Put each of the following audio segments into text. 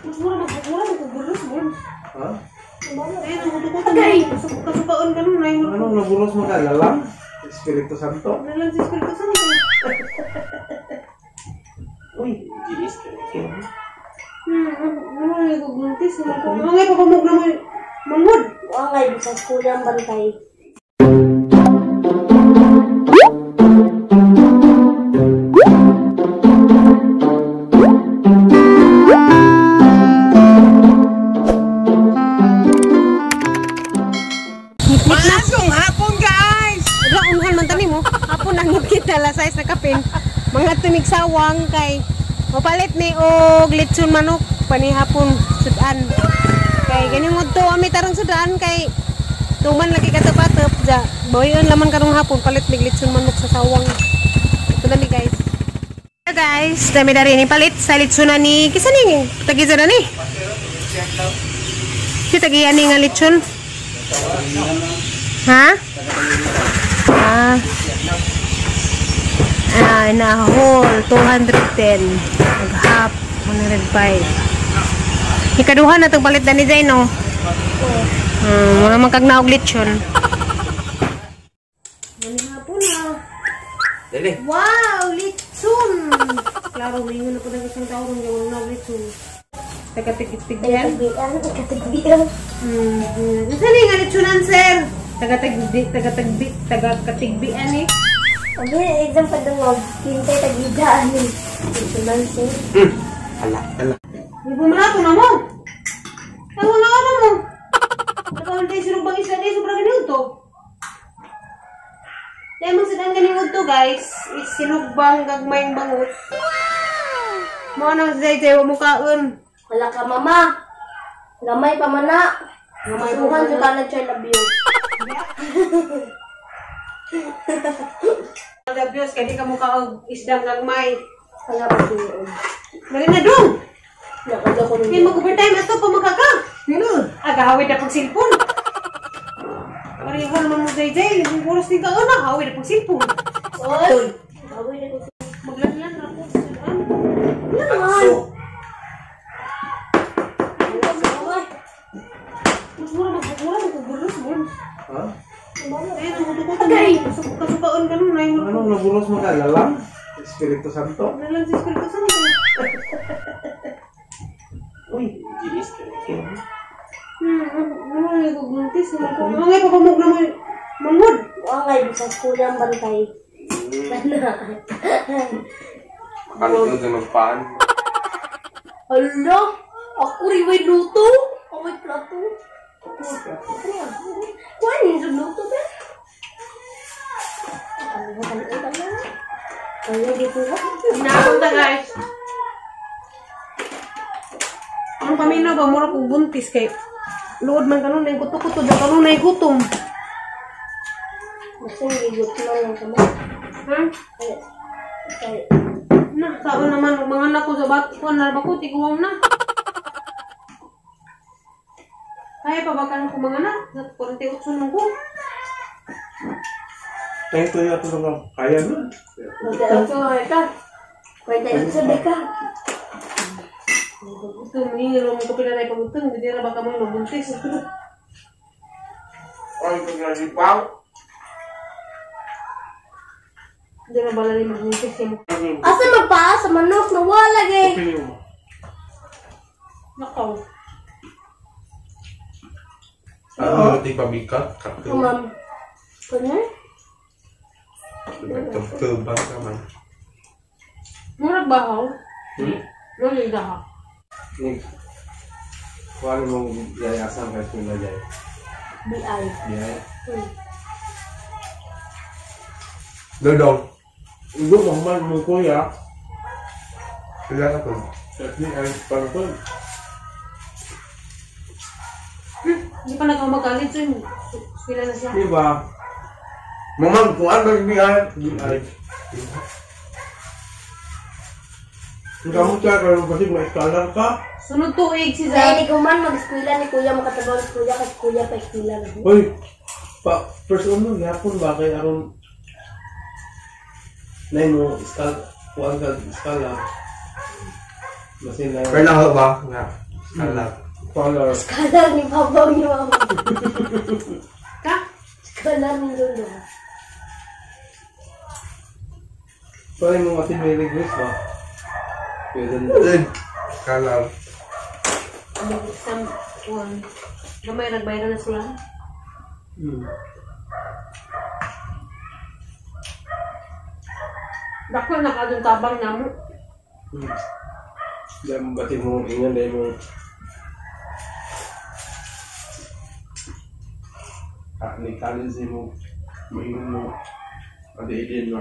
Mas mura magpapura, magpabulos mo. Ha? Ayun, ang uto ko tamay. Kasukaon ka nun, ay mo. Anong nabulos mo ka? Lalang? Espiritu Santo? Nalang si Espiritu Santo. Uy, gilis ka. Hmm, ano yung guguntis? Mga ipapamog na mo yung mangod. Ang ngay, bisang kulang bantay. Masong litson manok panihapon sudan. Kay ganing mo ami tarong sudan kay tuman lagi ka sa patop ja. Boyon laman karong hapon palit mig litson manok sa sawang. Ito na ni guys. Hello guys, dami dari ni palit sa litson na ni kisa ni tagiza na ni. Si tagiyan ni nga litson. Ha? Ah. Ah, na whole 210. Nag half 105. Ikaduha na itong palit na ni Zay, no? Hmm, wala man kag naog lechon. Manihapon na. Dali. Wow, lechon! Klaro, mingon na po ng isang tao kung lechon. Taga-tigit-tig yan. Katigbian, katigbian. Hmm. Nasaan yung lechonan, sir? Taga-tagbi, taga-tagbi, taga-katigbian eh. Sabi, exam pa doon mag kintay tagidaan eh. Isunan siya. Hmm. Ala, ala. May bumalato na mo. Tawa na ano mo. Nakawal tayo sirong bang isla tayo sobrang ganyan to. Kaya mo sidang ganyan to guys. Is sinugbang gagmayng bangot. Mo nang zay zay mo kaon. Wala ka mama. Gamay pa mana. Gamay pa mana. sa kanan siya love you. Nagabyos kaya di ka mo kaog isdang gagmay. Kaya pa. Dali na dong. Nakaga ko Hindi mag-overtime ato pa magkaka. Ano? Agahawid na pag silpon. Pareho naman mo zay. Yung oras din ka na. Hawid na pag silpon. Oy! Bawi na ko. Maglanlan na ako. Atso. Oy! Mas mura magpapura, magpabulos mo. Ha? Ayun, ang uto ko tamay. Kasuk- Kasukaon ka nun. Ay mo. Anong nabulos mo ka? Lalang? Espiritu Santo? Nalang si Espiritu Santo. Uy, gilis ka. Hmm, ano yung guguntis? Mga ipapamog na mo yung mangod. Ang ngay, bisang kulang bantay. Balik ko din magpaan. Hala! Ako rin may luto! Ako may plato! Kuha niyo sa luto ba? Ano ba ang utan na? Kaya di po ba? Napunta guys. Ang paminaw ba, mura kong buntis kay Luod man kanon na yung kuto-kuto, daw kanon na yung gutom. Basta hindi gusto na lang kami. Ha? Kaya, kaya, Na, saan naman, mga anak ko sa bat, kuwan na ba ko, tiguwang na. Kaya pa ba ka ng mga anak? Sa 48 nung ko. Kaya ito yung ito lang kaya na. magkakato nga ka. Kwenta yung sabi ka. Gusto mo hingin mo ko pinanay pagutang, hindi na baka mo mabuntis. Ay, paglalipaw. Hindi na bala rin mabuntis yung Asa magpa sa manok na wala eh. Pili mo. nakaw. Ano, di pa bikat? Kakto. Kumam. Kunya? Nagtubang ka man. Murag bahaw. Hmm? Murag daha. Nig. Kuhaan mong yayasan kahit kung nagyay. BI. Yeah. Hmm. Dodong. Ibu mo man mo kuya. Sila ka to. Kasi ay pangkol. Hindi pa nagmamagalit so yung sila na siya. Di ba? Mamang kung ano yung biyay. Biyay. Ang siya, karoon kasi may scholar ka. Sunod tuig si Kaya Zach. ni Kuman mag-eskwela ni Kuya makatabang si Kuya kasi Kuya pa eskwela na. Uy, pa, first ano, yapon ba kay aron na mo skal kuan ka skala. Masin na. Pero na ba nga Alam. Color. Kalar ni Babaw ni Mama. Ka? Kalar ni Lolo. Pwede mo kasi may regress ba? Red. Color. Ano, isang, one. Gamay, nagbayran na sila. Hmm. Dako na kadong tabang na mo. Hmm. Dahil mo bati mo, ingan dahil mo. Ah, ni talent si mo. Maingon mo. Adi idin mo.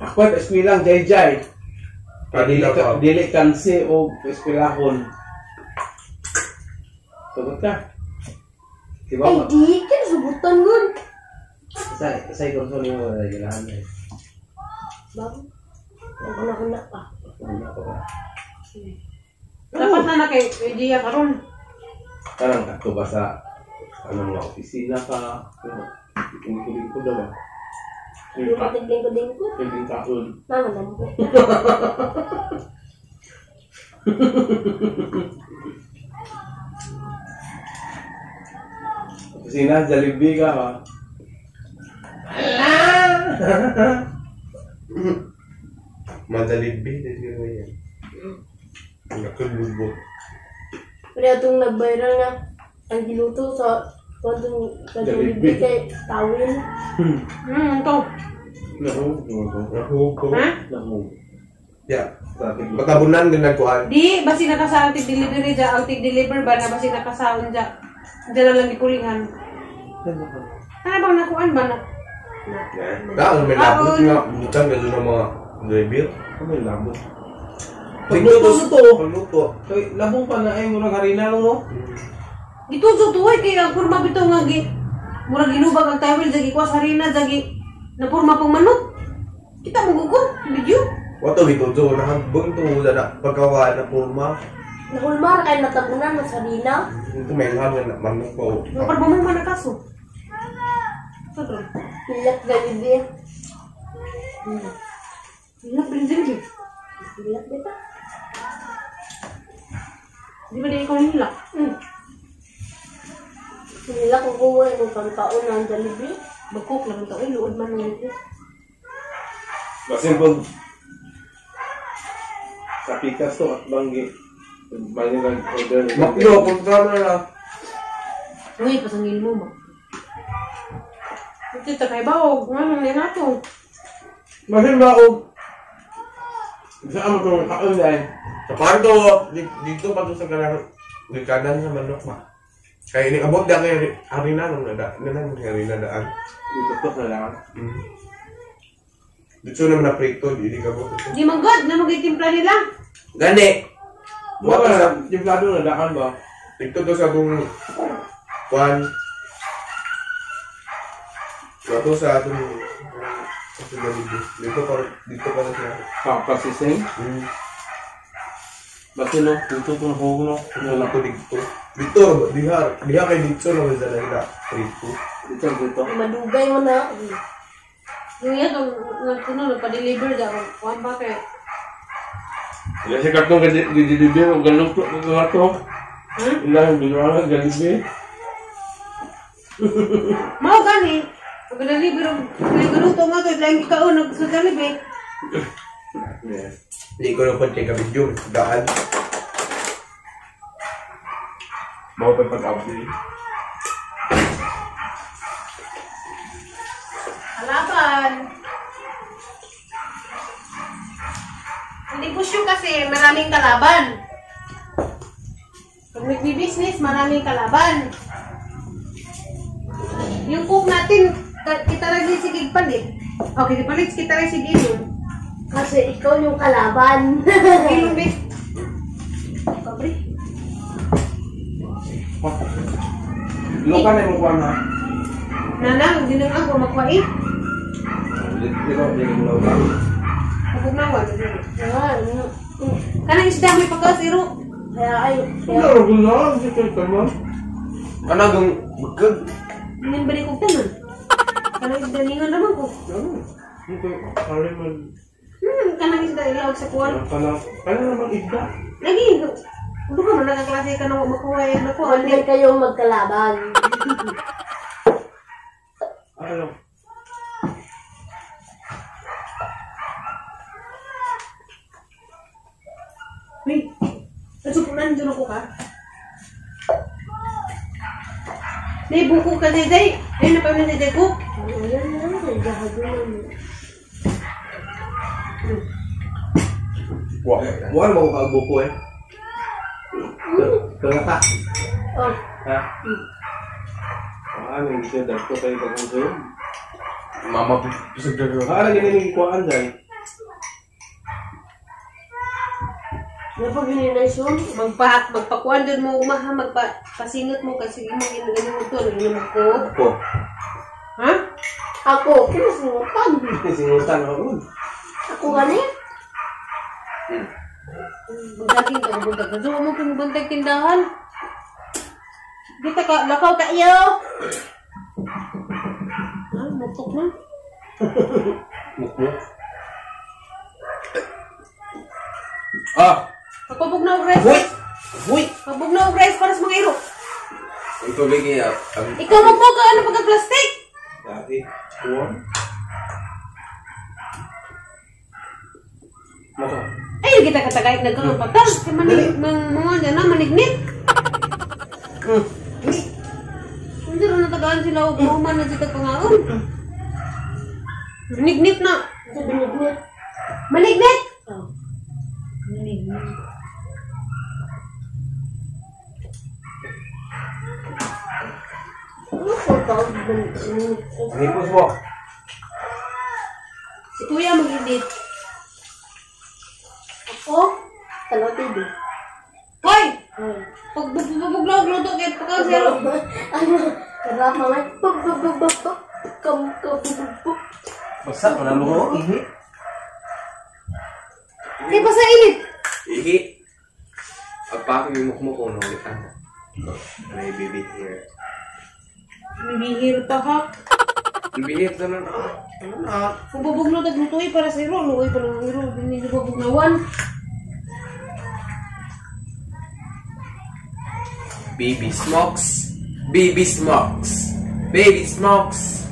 Ako at eskwela jay jay. Dili ka pa. dili kansi o eskwelahon. Sagot ka. Di ba? Ay, di. Kaya subutan gun. Sa sa kurso ni mo ay ganahan ay. Bago. Una-una pa. Ano pa ba? Dapat na na kay idea karon. Parang ako ba sa ano nga opisina ka? Kinikilig ko daw. Yung matigling ko Pwedeng kaon. Mama naman po. Opisina, Jollibee ka ha? Madalibig. Hindi mo yan. Nakulubot. Pero itong nag-viral nga, ang giluto sa kwantong sa Jollibee. Jollibee kay Tawin. Hmm, ito. Nahog. Nahog. Ko. Ha? Nahog. Yeah. Matabunan din nagkuhan. Di, basi nakasaon tig delivery dya, ang tig deliver ba na basi nakasaon dya. Dya na lang ikulingan. Ano bang nakuan ba na? na Dahil may labot nga. Butang na doon ng mga driver. Yung labot? Pagluto Pagluto to. to. Labong pa na ay murag harina lang no? Gituso tuway kay ang kurma bitaw nga gi. Murag ginubag ang tawil jagi kwas harina jagi na purma pang manok. Kita mo gugo, video. Wato bituto. Nahambong ito na pagkawa na pulma. Nahulmar kay natabunan ng sarina. Ito may nga na manok ko. Yung parba mo man nakaso. Sodro. Pilat Jollibee. Ilang pinjil Pilat dito. Di ba di ikaw nila? Hmm. Nila kung kuha yung pangkaon ng Jollibee. Bagkok lang ito. Ay, luod man ito. Kasi pag sa pikas to at banggi. Banyo lang order. Makdo, punta mo na lang. Uy, pasangil mo ba? Ito takay ba o? Nga nang nato. Masin ba o? Saan mo itong kaon dahil? Sa kwarto, di- dito pa to sa kanang likadan sa manok ba? Kaya ini abot da kay harina nung nada, nanan kay harina daan. Tutok na lang. Mm. Dito naman na prito, di di kabot. Di man god, na magitimpla nila. Gani. Wala na. Timplado na daan ba? Dito to sa atong kwan. Dito sa atong. Dito pa dito pa na siya. Papasising. Mm. Basta no, tutok na huwag no. Wala ko dito. Dito, diha, diha kay dito na wala na nila. Prito. Dito, dito. Madugay mo na. Yung yan, ang nagtuno, nagpa-deliver daw. Kuhan ba kay? Kasi kartong gadi-deliver o ganun to. Ganun to. Ha? Ilang ginawa nga galibi. Mao gani. Pag deliver, nagluto nga to, lang ikaw, nag sa Jollibee. Yeah. Hindi ko na pa check ang video. Daan. Mau pa pag-update. Halapan. Hindi po siya kasi maraming kalaban. Pag nagbi-business, maraming kalaban. Yung cook natin, kita rin si Gigpalit. Okay, di palit, kita rin si Gilon. Kasi ikaw yung kalaban. Gilon, be. Kabre. Luka na yung kuha na. Nanang, hindi nang ako makwait. Dito, dito mo lang. Kapag nawa, Ayan. Kanang isda may pagkasiro. Kaya ay, kaya Ano, gula? Dito ka mo. Ano gang bukag? Hindi balik ko tanan. Kanang isda ningan naman ko. Ano? Dito, kali man. Hmm, kanang isda ilawag sa kuwan. Kala, kala naman igda. Lagi, Ano ka man na kaklase ka na makuha eh. Naku, Huwag ali. na kayong magkalaban. Ano? Uy, nasupunan dyan ako ka. Nay, buko ka, Day. Ay, napamin si Day ko. Ayan na, Wah, wala mo kang buko eh. Kagata. Oh, Ha? Ah, nang siya dagko kayo kang sayo. Mama, pisag na rin. Ah, lagi nang ikuan dai. napag-ininasyon. Magpa, magpakuan doon mo umaha, magpasinot mo kasi mo ginagaling mo to, ginamag ko. Ako. Ha? Ako, kinasunutan. Singutan ako. Ako gani? Buntagin ka, buntag. Gusto mo pinubuntag tindahan? Kita ka, lakaw ka iyo! Ah, mutok na. Mukmo. Ah! Pagpabog na og rice. Uy! Uy! Pagpabog na og rice para sa mga iro. Tubig niya. Ang... Ikaw magpog ka, ano pagka plastic? Dati. Kuwan. Ay, kita katagay nagkaroon patas. Kaya manig, mang, mga dyan na, manignit. Hindi rin natagaan sila o mahuman na sila pangaon. Manignit na. Sa binignit. Manignit! Oh. Manignit. Ano mo. Si Kuya mag-edit. Ako? Talo TV. Hoy! Hmm. Pag bubuglaw luto, kaya pa zero. Ano? Karap mamay. Pag pag pag pag pag. Kam kam pag. Basta mo na mo. Ihi. Kaya pa sa init. Ihi. Agpapag yung mukmo ko nung ulit ako. May baby here. Bibihir pa ha. Bihit na na. Ano na? Kung bubuglaw, taglutuin para sa iro. Luoy pa lang ang iro. Hindi ko bubuglawan. Baby smokes. Baby smokes. Baby smokes.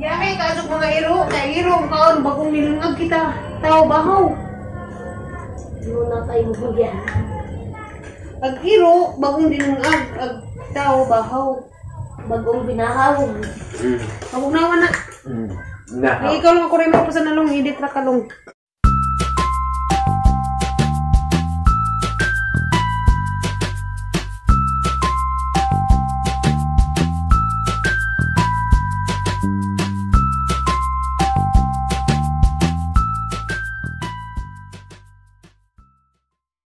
Yami, kasok mga iro. Kaya iro, kaon, bagong nilungag kita. Tao bahaw. Muna tayo bugyan. Ag iro, bagong nilungag. Tao bahaw. Bagong binahawag. Mm. Kabugnawan na. Mm. Na. Ikaw lang ako rin mo pa sa nalong, edit ra kalong.